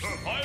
Uh, I-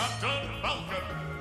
Captain Falcon.